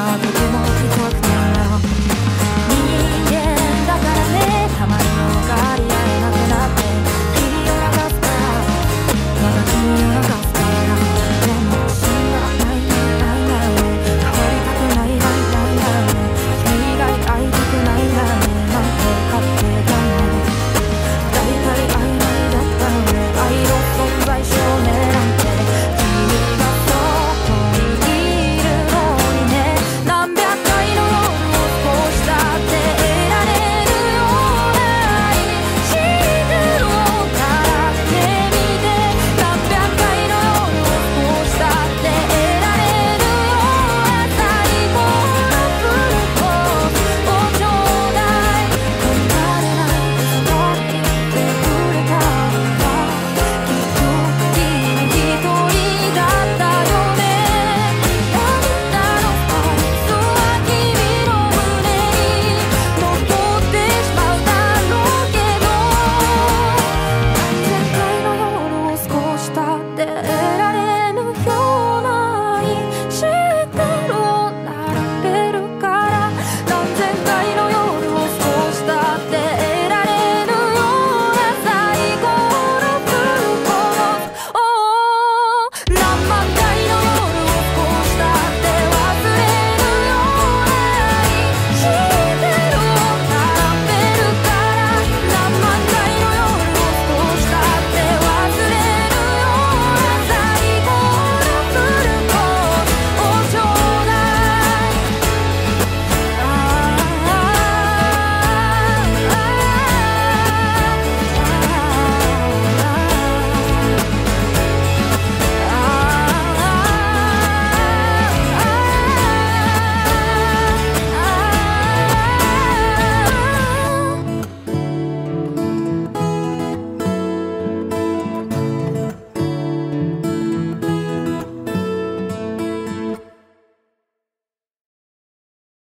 надо, думал, ты так надо.